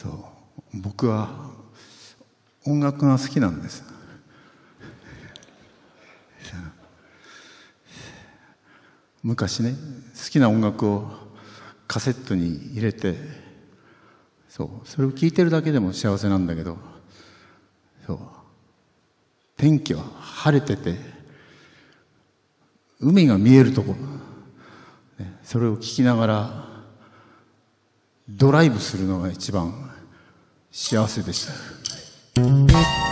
そう。僕は音楽が好きなんです。昔ね好きな音楽をカセットに入れてそう。それを聴いてるだけでも幸せなんだけどそう。天気は晴れてて海が見えるとこ。ろ、ね、それを聞きながらドライブするのが一番幸せでした。